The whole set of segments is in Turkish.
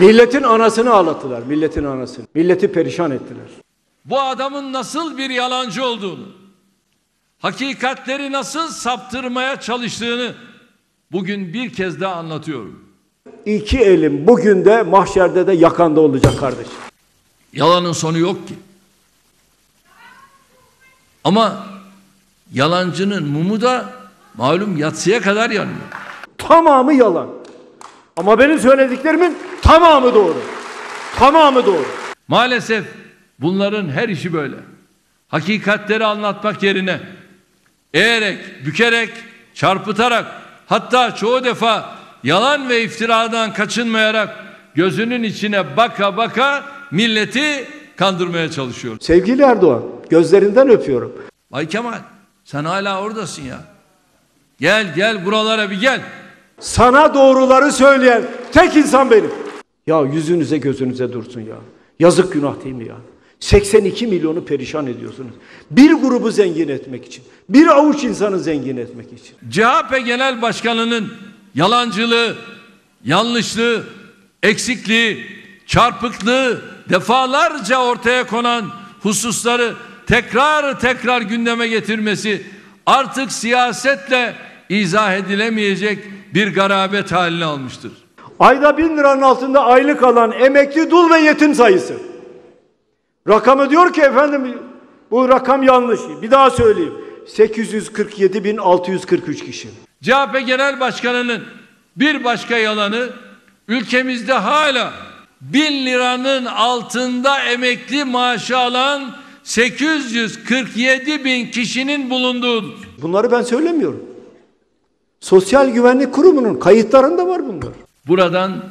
Milletin anasını ağlattılar. Milletin anasını. Milleti perişan ettiler. Bu adamın nasıl bir yalancı olduğunu, hakikatleri nasıl saptırmaya çalıştığını bugün bir kez daha anlatıyorum. İki elim bugün de mahşerde de yakanda olacak kardeşim. Yalanın sonu yok ki. Ama yalancının mumu da malum yatsıya kadar yanıyor. Tamamı yalan. Ama benim söylediklerimin tamamı doğru. Tamamı doğru. Maalesef bunların her işi böyle. Hakikatleri anlatmak yerine eğerek, bükerek, çarpıtarak hatta çoğu defa yalan ve iftiradan kaçınmayarak gözünün içine baka baka milleti kandırmaya çalışıyor. Sevgili Erdoğan, gözlerinden öpüyorum. Bay Kemal sen hala oradasın ya. Gel gel buralara bir gel. Sana doğruları söyleyen tek insan benim. Ya yüzünüze gözünüze dursun ya. Yazık günah değil mi ya? 82 milyonu perişan ediyorsunuz. Bir grubu zengin etmek için. Bir avuç insanı zengin etmek için. CHP Genel Başkanı'nın yalancılığı, yanlışlığı, eksikliği, çarpıklığı defalarca ortaya konan hususları tekrar tekrar gündeme getirmesi artık siyasetle izah edilemeyecek bir garabet haline almıştır. Ayda bin liranın altında aylık alan emekli dul ve yetim sayısı. Rakamı diyor ki efendim bu rakam yanlış. Bir daha söyleyeyim. 847.643 kişi. CHP Genel Başkanı'nın bir başka yalanı ülkemizde hala bin liranın altında emekli maaşı alan 847 bin kişinin bulunduğudur. Bunları ben söylemiyorum. Sosyal Güvenlik Kurumu'nun kayıtlarında var bunlar. Buradan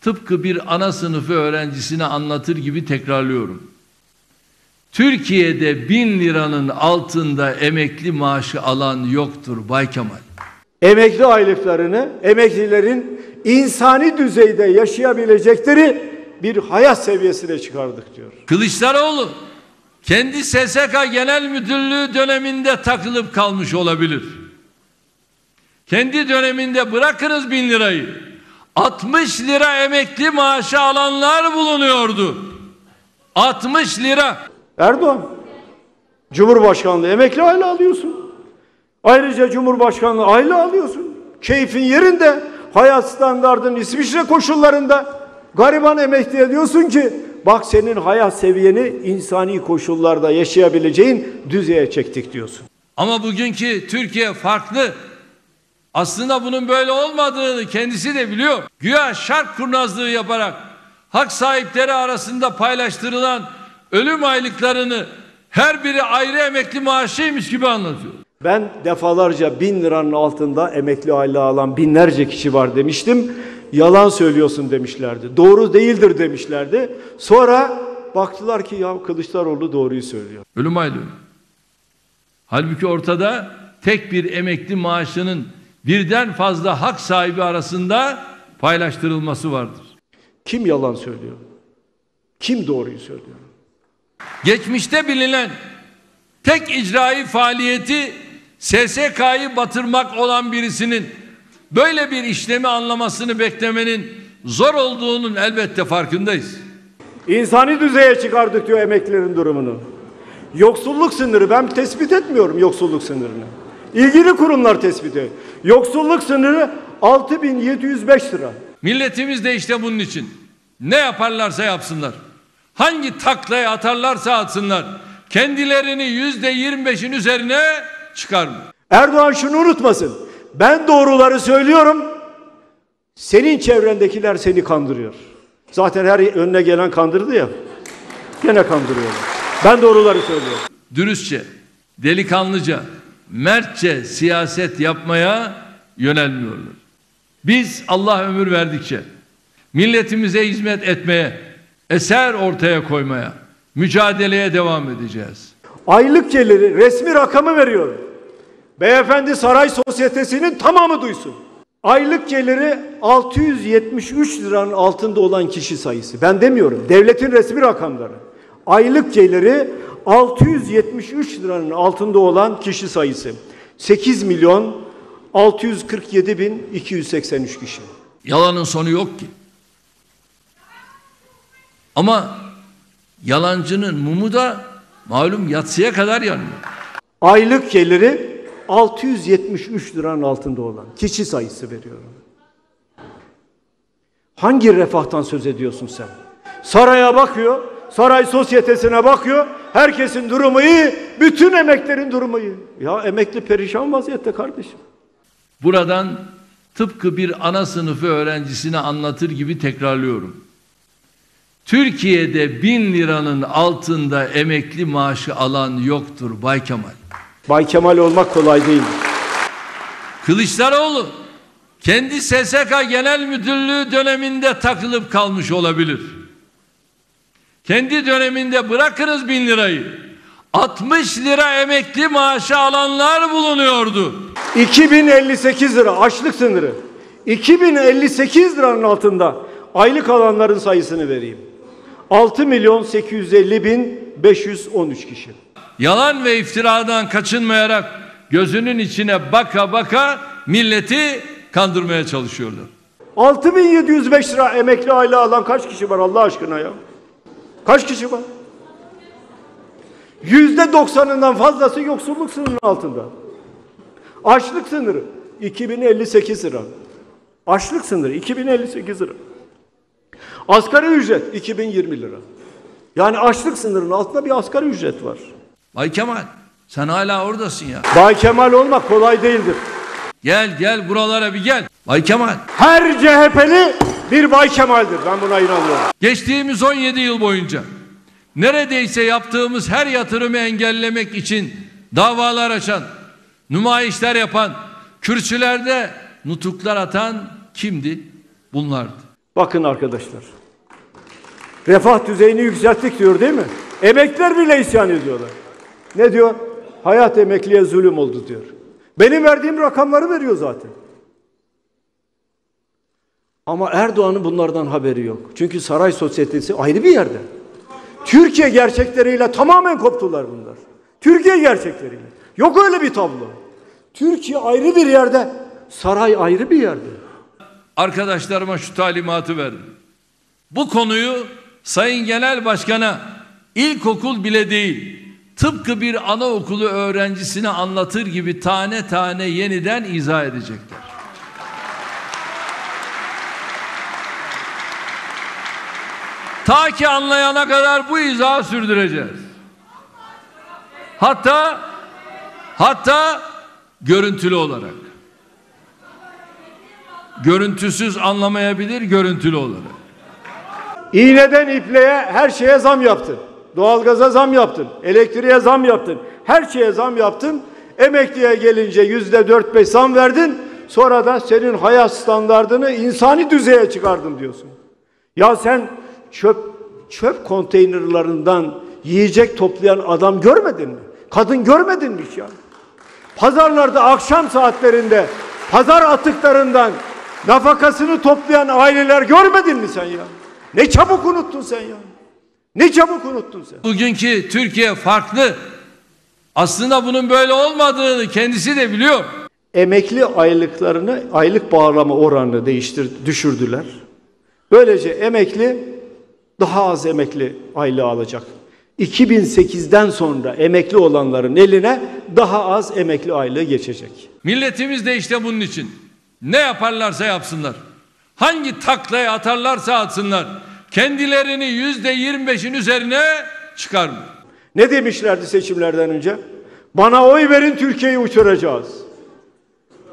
tıpkı bir ana sınıfı öğrencisine anlatır gibi tekrarlıyorum. Türkiye'de bin liranın altında emekli maaşı alan yoktur Bay Kemal. Emekli aylıklarını emeklilerin insani düzeyde yaşayabilecekleri bir hayat seviyesine çıkardık diyor. Kılıçdaroğlu kendi SSK Genel Müdürlüğü döneminde takılıp kalmış olabilir. Kendi döneminde bırakınız bin lirayı. 60 lira emekli maaşı alanlar bulunuyordu. 60 lira. Erdoğan, Cumhurbaşkanlığı emekli aile alıyorsun. Ayrıca Cumhurbaşkanlığı aile alıyorsun. Keyfin yerinde, hayat standartın İsviçre koşullarında. Gariban emekliye diyorsun ki bak senin hayat seviyeni insani koşullarda yaşayabileceğin düzeye çektik diyorsun. Ama bugünkü Türkiye farklı. Aslında bunun böyle olmadığını kendisi de biliyor. Güya şark kurnazlığı yaparak hak sahipleri arasında paylaştırılan ölüm aylıklarını her biri ayrı emekli maaşıymış gibi anlatıyor. Ben defalarca bin liranın altında emekli aile alan binlerce kişi var demiştim. Yalan söylüyorsun demişlerdi. Doğru değildir demişlerdi. Sonra baktılar ki ya Kılıçdaroğlu doğruyu söylüyor. Ölüm aylığı. Halbuki ortada tek bir emekli maaşının birden fazla hak sahibi arasında paylaştırılması vardır. Kim yalan söylüyor? Kim doğruyu söylüyor? Geçmişte bilinen tek icraî faaliyeti SSK'yı batırmak olan birisinin böyle bir işlemi anlamasını beklemenin zor olduğunun elbette farkındayız. İnsani düzeye çıkardık diyor emeklilerin durumunu. Yoksulluk sınırı ben tespit etmiyorum yoksulluk sınırını. İlgili kurumlar tespit ediyor. Yoksulluk sınırı 6705 lira. Milletimiz de işte bunun için. Ne yaparlarsa yapsınlar. Hangi taklaya atarlarsa atsınlar. Kendilerini yüzde yirmi beşin üzerine çıkarmıyor. Erdoğan şunu unutmasın. Ben doğruları söylüyorum. Senin çevrendekiler seni kandırıyor. Zaten her önüne gelen kandırdı ya. Gene kandırıyorlar. Ben doğruları söylüyorum. Dürüstçe, delikanlıca, mertçe siyaset yapmaya yönelmiyorlar. Biz Allah ömür verdikçe milletimize hizmet etmeye, eser ortaya koymaya, mücadeleye devam edeceğiz. Aylık geliri resmi rakamı veriyorum. Beyefendi saray sosyetesinin tamamı duysun. Aylık geliri 673 liranın altında olan kişi sayısı. Ben demiyorum. Devletin resmi rakamları. Aylık geliri 673 liranın altında olan kişi sayısı. 8 milyon 647 bin 283 kişi. Yalanın sonu yok ki. Ama yalancının mumu da malum yatsıya kadar yanıyor. Aylık geliri 673 liranın altında olan kişi sayısı veriyorum. Hangi refahtan söz ediyorsun sen? Saraya bakıyor, saray sosyetesine bakıyor. Herkesin durumu iyi, bütün emeklerin durumu iyi. Ya emekli perişan vaziyette kardeşim. Buradan tıpkı bir ana sınıfı öğrencisine anlatır gibi tekrarlıyorum. Türkiye'de bin liranın altında emekli maaşı alan yoktur Bay Kemal. Bay Kemal olmak kolay değil. Kılıçdaroğlu kendi SSK Genel Müdürlüğü döneminde takılıp kalmış olabilir. Kendi döneminde bırakınız bin lirayı. 60 lira emekli maaşı alanlar bulunuyordu. 2058 lira açlık sınırı. 2058 liranın altında aylık alanların sayısını vereyim. 6 milyon 850 bin 513 kişi. Yalan ve iftiradan kaçınmayarak gözünün içine baka baka milleti kandırmaya çalışıyorlar. 6705 lira emekli aile alan kaç kişi var Allah aşkına ya? Kaç kişi var? Yüzde doksanından fazlası yoksulluk sınırının altında. Açlık sınırı 2058 lira. Açlık sınırı 2058 lira. Asgari ücret 2020 lira. Yani açlık sınırının altında bir asgari ücret var. Bay Kemal sen hala oradasın ya. Bay Kemal olmak kolay değildir. Gel gel buralara bir gel. Bay Kemal. Her CHP'li bir Bay Kemal'dir. Ben buna inanıyorum. Geçtiğimiz 17 yıl boyunca neredeyse yaptığımız her yatırımı engellemek için davalar açan, numayişler yapan, kürsülerde nutuklar atan kimdi? Bunlardı. Bakın arkadaşlar. Refah düzeyini yükselttik diyor değil mi? Emekliler bile isyan ediyorlar. Ne diyor? Hayat emekliye zulüm oldu diyor. Benim verdiğim rakamları veriyor zaten. Ama Erdoğan'ın bunlardan haberi yok. Çünkü saray sosyetesi ayrı bir yerde. Türkiye gerçekleriyle tamamen koptular bunlar. Türkiye gerçekleriyle. Yok öyle bir tablo. Türkiye ayrı bir yerde, saray ayrı bir yerde. Arkadaşlarıma şu talimatı verdim. Bu konuyu Sayın Genel Başkan'a ilkokul bile değil, tıpkı bir anaokulu öğrencisine anlatır gibi tane tane yeniden izah edecekler. Ta ki anlayana kadar bu izahı sürdüreceğiz. Hatta hatta görüntülü olarak. Görüntüsüz anlamayabilir, görüntülü olarak. İğneden ipliğe her şeye zam yaptın. Doğalgaza zam yaptın. Elektriğe zam yaptın. Her şeye zam yaptın. Emekliye gelince yüzde dört beş zam verdin. Sonra da senin hayat standardını insani düzeye çıkardım diyorsun. Ya sen çöp çöp konteynerlarından yiyecek toplayan adam görmedin mi? Kadın görmedin mi ya? Pazarlarda akşam saatlerinde pazar atıklarından nafakasını toplayan aileler görmedin mi sen ya? Ne çabuk unuttun sen ya. Ne çabuk unuttun sen. Bugünkü Türkiye farklı. Aslında bunun böyle olmadığını kendisi de biliyor. Emekli aylıklarını aylık bağlama oranını değiştir düşürdüler. Böylece emekli daha az emekli aylığı alacak. 2008'den sonra emekli olanların eline daha az emekli aylığı geçecek. Milletimiz de işte bunun için. Ne yaparlarsa yapsınlar. Hangi taklaya atarlarsa atsınlar. Kendilerini yüzde yirmi beşin üzerine çıkarmıyor. Ne demişlerdi seçimlerden önce? Bana oy verin Türkiye'yi uçuracağız.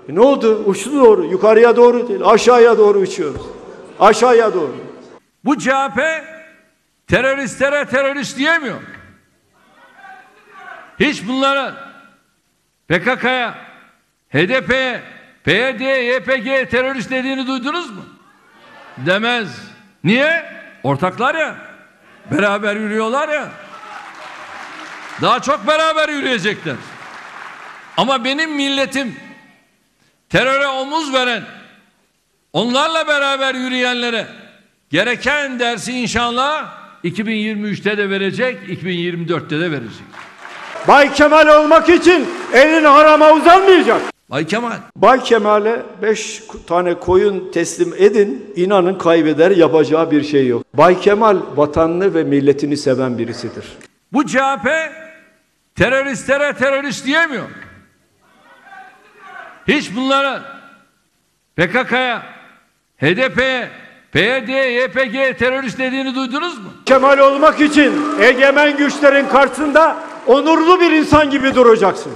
E ne oldu? Uçtu doğru. Yukarıya doğru değil. Aşağıya doğru uçuyoruz. Aşağıya doğru. Bu CHP teröristlere terörist diyemiyor. Hiç bunlara PKK'ya, HDP'ye, PYD'ye, YPG'ye terörist dediğini duydunuz mu? Demez. Niye? Ortaklar ya. Beraber yürüyorlar ya. Daha çok beraber yürüyecekler. Ama benim milletim teröre omuz veren, onlarla beraber yürüyenlere gereken dersi inşallah 2023'te de verecek, 2024'te de verecek. Bay Kemal olmak için elin harama uzanmayacak. Bay Kemal. Bay Kemal'e beş tane koyun teslim edin, inanın kaybeder yapacağı bir şey yok. Bay Kemal vatanını ve milletini seven birisidir. Bu CHP teröristlere terörist diyemiyor. Hiç bunlara PKK'ya, HDP'ye, PYD'ye, YPG'ye terörist dediğini duydunuz mu? Kemal olmak için egemen güçlerin karşısında onurlu bir insan gibi duracaksın.